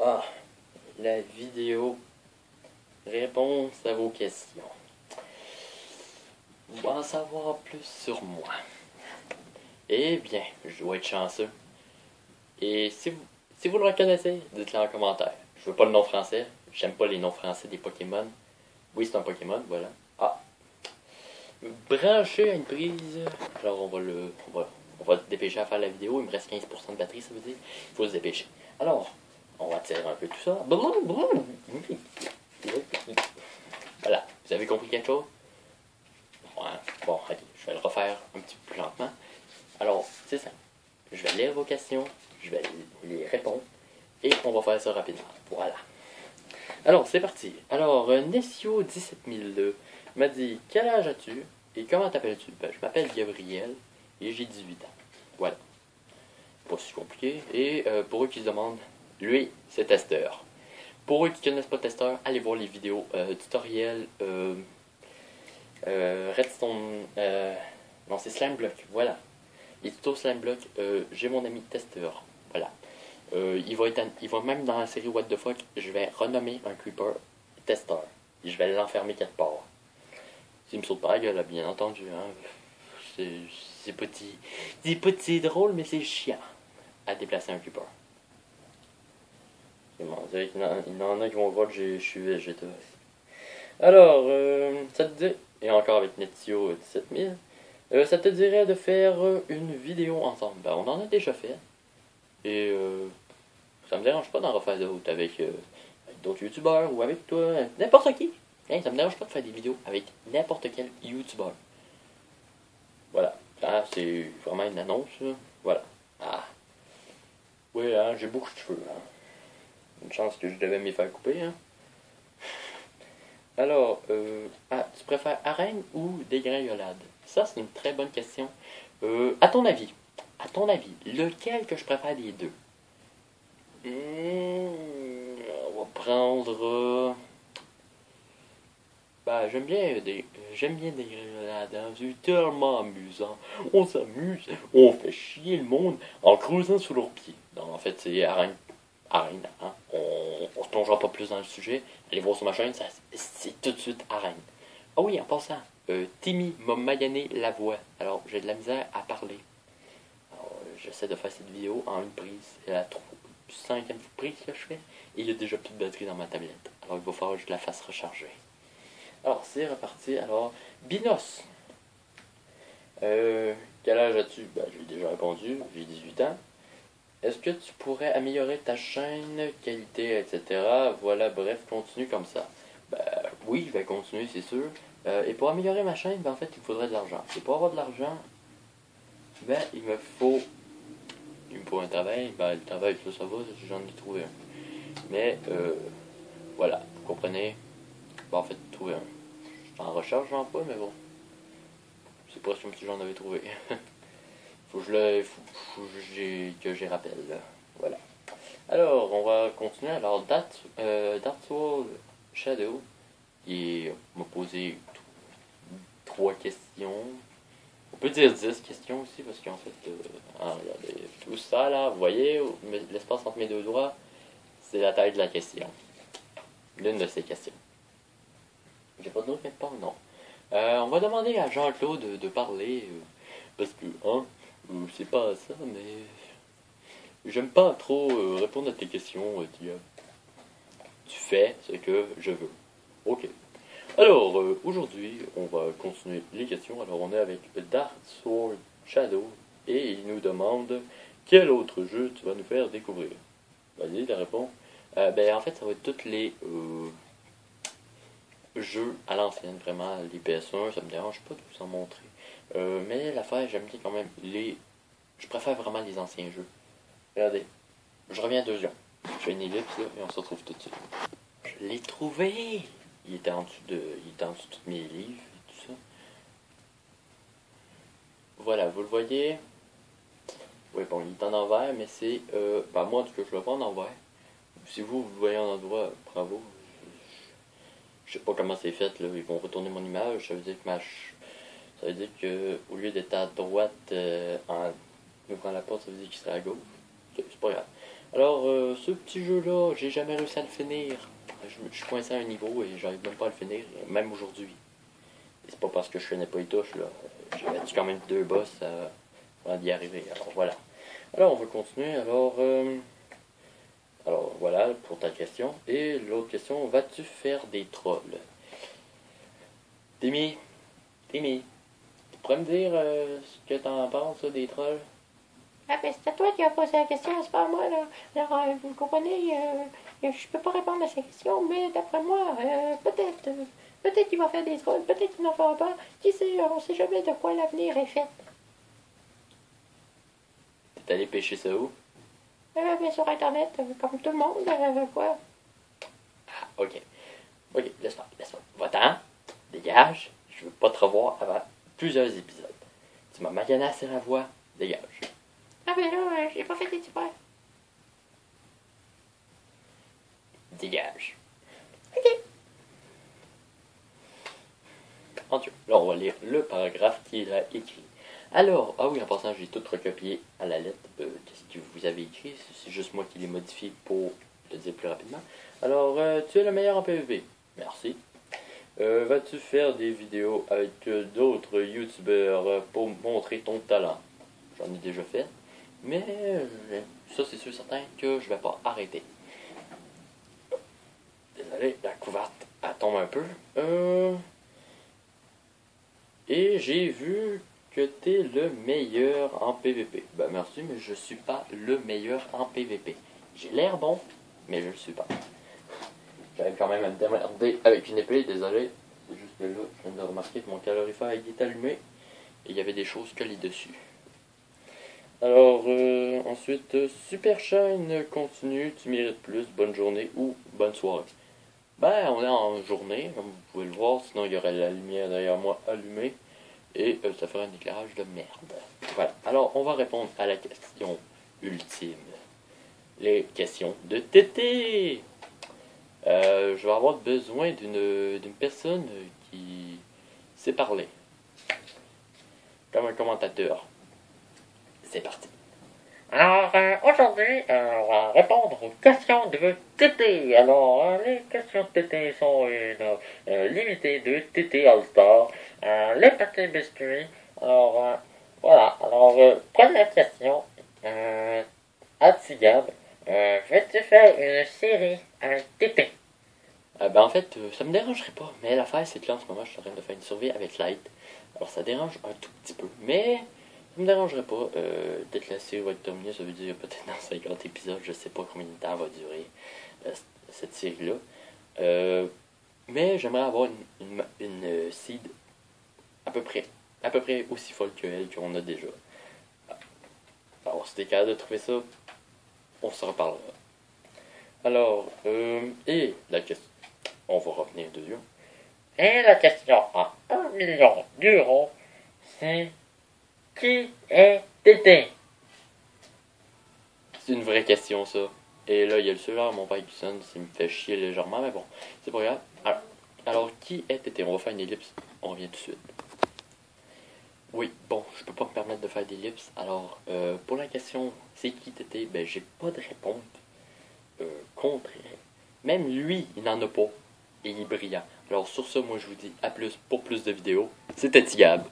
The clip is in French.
Ah, la vidéo réponse à vos questions. Vous en savoir plus sur moi. Eh bien, je dois être chanceux. Et si vous, si vous le reconnaissez, dites-le en commentaire. Je veux pas le nom français. J'aime pas les noms français des Pokémon. Oui, c'est un Pokémon, voilà. Ah. Branché à une prise. Alors, on va le. On va se dépêcher à faire la vidéo. Il me reste 15% de batterie, ça veut dire. Il faut se dépêcher. Alors, on va tirer un peu tout ça. Voilà. Vous avez compris quelque chose? Bon, ok. Je vais le refaire un petit peu plus lentement. Alors, c'est ça. Je vais lire vos questions. Je vais les répondre. Et on va faire ça rapidement. Voilà. Alors, c'est parti. Alors, euh, Nessio17002 m'a dit Quel âge as-tu? Et comment t'appelles-tu ben, Je m'appelle Gabriel et j'ai 18 ans. Voilà. Pas si compliqué. Et euh, pour eux qui se demandent, lui, c'est testeur. Pour eux qui ne connaissent pas testeur, allez voir les vidéos euh, tutoriels euh, euh, Redstone. non, c'est Slime Block. Voilà. Les tutos Slime Block, j'ai mon ami testeur. Voilà. Il, va être, il va même dans la série What the fuck, je vais renommer un creeper testeur. Et je vais l'enfermer quelque part. S'il me saute pas la gueule, bien entendu. Hein. C'est, petit. C'est petit drôle, mais c'est chiant à déplacer un creeper. Bon, vrai qu'il y en a- il y en a qui vont voir que je suis végétal. Alors, euh, ça te dit, et encore avec Netio 17000, euh, ça te dirait de faire euh, une vidéo ensemble? Ben, on en a déjà fait. Et euh, ça me dérange pas d'en refaire d'autres avec, euh, avec d'autres youtubeurs ou avec toi, n'importe qui. Hein, ça me dérange pas de faire des vidéos avec n'importe quel youtubeur. Ah, c'est vraiment une annonce. là. Voilà. Ah. Oui, hein, j'ai beaucoup de cheveux. Hein. Une chance que je devais m'y faire couper. Hein. Alors, euh, ah, tu préfères arène ou dégringolade Ça, c'est une très bonne question. Euh, à ton avis, à ton avis, lequel que je préfère des deux? Hmm, On va prendre. Bah, j'aime bien des, j'aime bien des hein. c'est tellement amusant. On s'amuse, on fait chier le monde en creusant sous leurs pieds. Non, en fait, c'est arène, arène, hein. On, on se plongera pas plus dans le sujet. Allez voir sur ma chaîne, ça, c'est tout de suite arène. Ah oui, en passant, euh, Timmy m'a magané la voix. Alors, j'ai de la misère à parler. Euh, j'essaie de faire cette vidéo en une prise. C'est la cinquième prise que je fais. Et il y a déjà plus de batterie dans ma tablette. Alors, il va falloir que je la fasse recharger. Alors, c'est reparti. Alors, Binos. Euh, quel âge as-tu? Ben, j'ai déjà répondu. J'ai 18 ans. Est-ce que tu pourrais améliorer ta chaîne, qualité, etc. Voilà, bref, continue comme ça. Ben, oui, je vais continuer, c'est sûr. Euh, et pour améliorer ma chaîne, ben, en fait, il me faudrait de l'argent. Et pour avoir de l'argent, ben, il me faut. Il me faut un travail. Ben, le travail, ça, ça va, j'en ai trouvé un. Mais, euh, voilà, vous comprenez? Ben, en fait, trouver un. Je suis en recherche d'emploi, mais bon. C'est pas comme si j'en avais trouvé. faut que je le. Faut, faut que j'y rappelle. là. Voilà. Alors, on va continuer. Alors, Dark, euh, Shadow, qui m'a posé trois questions. On peut dire 10 questions aussi, parce qu'en fait, euh, regardez, tout ça là, vous voyez, l'espace entre mes deux doigts, c'est la taille de la question. L'une de ces questions. J'ai pas d'autres réponses, non. Euh, on va demander à Jean-Claude de, parler, euh, parce que, hein, c'est pas ça, mais j'aime pas trop euh, répondre à tes questions, euh, Tia. Tu fais ce que je veux. Ok. Alors, aujourd'hui, on va continuer les questions. Alors, on est avec Dark Sword Shadow, et il nous demande quel autre jeu tu vas nous faire découvrir? Vas-y, la réponse. Ben, en fait, ça va être tous les jeux à l'ancienne, vraiment, les PS1, ça me dérange pas de vous en montrer. Euh, mais l'affaire, j'aime bien quand même les. Je préfère vraiment les anciens jeux. Regardez, je reviens à deux secondes. Je fais une ellipse là, et on se retrouve tout de suite. Je l'ai trouvé! Il était en dessous de. Il était en dessous de tous mes livres et tout ça. Voilà, vous le voyez. Oui, bon, il est en envers, mais c'est. Euh, bah, moi, en tout cas, je le vois en envers. Si vous, vous le voyez en endroit, bravo. Je sais pas comment c'est fait, là. Ils vont retourner mon image. Ça veut dire que ma. ch- Ça veut dire que au lieu d'être à droite euh, en ouvrant la porte, ça veut dire qu'il serait à gauche. C'est pas grave. Alors, euh, ce petit jeu-là, j'ai jamais réussi à le finir. Je, suis coincé à un niveau et j'arrive même pas à le finir, même aujourd'hui. Et c'est pas parce que je connais pas les touches, là. J'ai battu quand même deux boss euh, avant d'y arriver. Alors voilà. Alors, on va continuer. Alors, euh, voilà pour ta question. Et l'autre question, vas-tu faire des trolls? Timmy, Timmy, tu pourrais me dire euh, ce que t'en penses des trolls? Ah, ben c'est à toi qui as posé la question, c'est pas à moi, là. Alors, euh, vous comprenez, euh, je peux pas répondre à ces questions, mais d'après moi, euh, peut-être, peut-être qu'il va faire des trolls, peut-être qu'il n'en fera pas. Qui sait, on sait jamais de quoi l'avenir est fait. T'es allé pêcher ça où? Euh, mais sur Internet, euh, comme tout le monde, euh, quoi. Ah, ok. Ok, laisse moi laisse moi Va-t'en, dégage. Je veux pas te revoir avant plusieurs épisodes. Tu m'as magané assez la voix, dégage. Ah, ben là, euh, j'ai pas fait exprès. Dégage. Ok. En cas, là, on va lire le paragraphe qu'il a écrit. Alors, ah oui, en passant, j'ai tout recopié à la lettre euh, de ce que vous avez écrit. C'est juste moi qui l'ai modifié pour le dire plus rapidement. Alors, euh, tu es le meilleur en PvP. Merci. Euh, Vas-tu faire des vidéos avec euh, d'autres youtubeurs euh, pour montrer ton talent? J'en ai déjà fait. Mais ça, c'est sûr certain que je vais pas arrêter. Désolé, la couverte, elle tombe un peu. Et j'ai vu que t'es le meilleur en PVP. Ben merci, mais je suis pas le meilleur en PVP. J'ai l'air bon, mais je le suis pas. J'arrive quand même à me démerder avec une épée, désolé. C'est juste que là, je viens de remarquer que mon calorifère est allumé et il y avait des choses collées dessus. Alors, euh, ensuite, super chaîne, continue, tu mérites plus, bonne journée ou bonne soirée. Ben, on est en journée, comme vous pouvez le voir, sinon il y aurait la lumière derrière moi allumée et euh, ça ferait un éclairage de merde. Voilà, alors on va répondre à la question ultime. Les questions de Tété. Euh, je vais avoir besoin d'une personne qui sait parler. Comme un commentateur. C'est parti. Alors, euh, aujourd'hui, euh, on va répondre aux questions de TT. Alors, euh, les questions de TT sont une euh, limitée de TT All-Star. Euh, les petits biscuits. Alors, euh, voilà. Alors, première question. Euh, Antigab, euh, veux-tu faire une série avec TT? Ben en fait, ça me dérangerait pas. Mais l'affaire, c'est que là, en ce moment, je suis en train de faire une survie avec Light. Alors, ça dérange un tout petit peu. Mais ça me dérangerait pas. Euh, dès que la série va être terminée, ça veut dire peut-être dans 50 épisodes. Je sais pas combien de temps va durer euh, cette série-là. Euh, mais j'aimerais avoir une, une, euh, seed à peu près à peu près aussi folle que elle qu'on a déjà. Alors, si t'es capable de trouver ça, on se reparlera. Alors, et la question. On va revenir dessus. Et la question à 1 million d'euros, c'est qui est TT? C'est une vraie question, ça. Et là, il y a le cellulaire, mon père qui sonne, ça me fait chier légèrement, mais bon, c'est pas grave. Alors, alors, qui est Tété? On va faire une ellipse, on revient tout de suite. Oui, bon, je peux pas me permettre de faire d'ellipse. Alors, euh, pour la question, c'est qui Tété? Ben, j'ai pas de réponse euh, contraire. Même lui, il n'en a pas. Et il est brillant. Alors, sur ça, moi, je vous dis à plus pour plus de vidéos. C'était Tigab.